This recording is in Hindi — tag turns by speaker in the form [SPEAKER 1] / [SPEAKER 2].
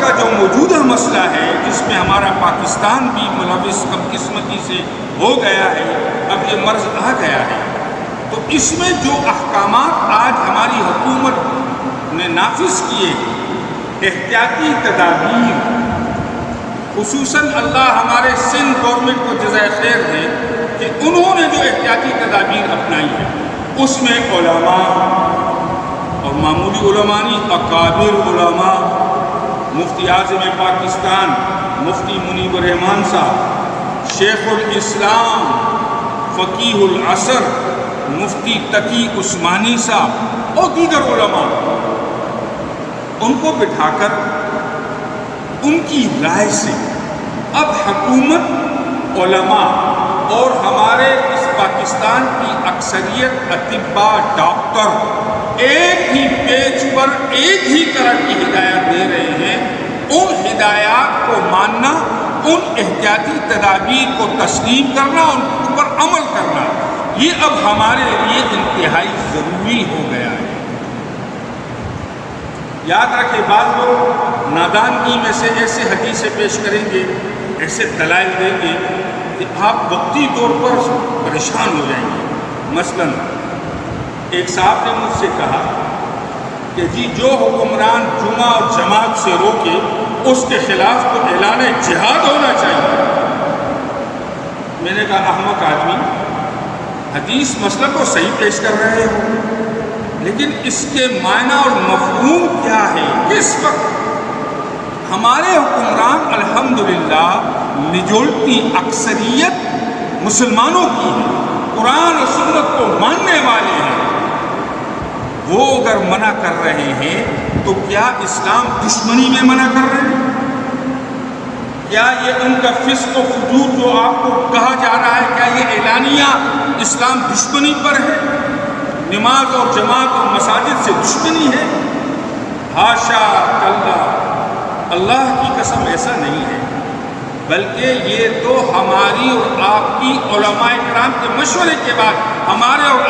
[SPEAKER 1] का जो मौजूदा मसला है जिसमें हमारा पाकिस्तान भी मुलविस कमकिस्मती से हो गया है अब ये मर्ज आ गया है तो इसमें जो अहकाम आज हमारी हुकूमत ने नाफिज किए एहतियाती तदाबीर खसूस अल्लाह हमारे सिंध गवर्नमेंट को जजाय खैर है कि उन्होंने जो एहतियाती तदाबीर अपनाई है उसमें उलमा और मामूली उलमा नहीं अकाबिर उलमा मुफ्ती आज़म पाकिस्तान मुफ्ती मुनीब रहमान साहब शेखुल इस्लाम फ़कीहुल असर मुफ्ती तकी उस्मानी साहब और दीगर उलमा उनको बिठाकर, उनकी राय से अब हुकूमत उलमा और हमारे इस पाकिस्तान की अक्सरियत अतिबा डॉक्टर एक ही पेज पर एक ही तरह की हिदायत दे रहे हैं। उन हिदायत को मानना, उन एहतियाती तदाबीर को तस्लीम करना, उन पर अमल करना, ये अब हमारे लिए इंतहाई ज़रूरी हो गया है। याद रखें बाद लोग नादानगी में से ऐसे हदीसें पेश करेंगे, ऐसे दलाइल देंगे कि आप वक्ती तौर पर परेशान हो जाएँगे। मसलन, एक साहब ने मुझसे कहा कि जी, जो हुक्मरान जुमा और जमात से रोके, उसके खिलाफ तो ऐलान जिहाद होना चाहिए। मैंने कहा, अहमक आदमी, हदीस मसला को सही पेश कर रहे हो, लेकिन इसके मायना और मफहूम क्या है? किस वक्त हमारे हुक्मरान, अल्हम्दुलिल्लाह मेजोरिटी अक्सरियत मुसलमानों की है, कुरान और सुन्नत को मानने वाले हैं। वो अगर मना कर रहे हैं तो क्या इस्लाम दुश्मनी में मना कर रहे हैं? क्या ये उनका फिस्क फजूर जो आपको कहा जा रहा है, क्या ये एलानिया इस्लाम दुश्मनी पर है? नमाज़ और जमात और मसाजिद से दुश्मनी है? हाशा कल्ला अल्लाह की कसम ऐसा नहीं है, बल्कि ये तो हमारी और आपकी कराम के मशवरे के बाद हमारे और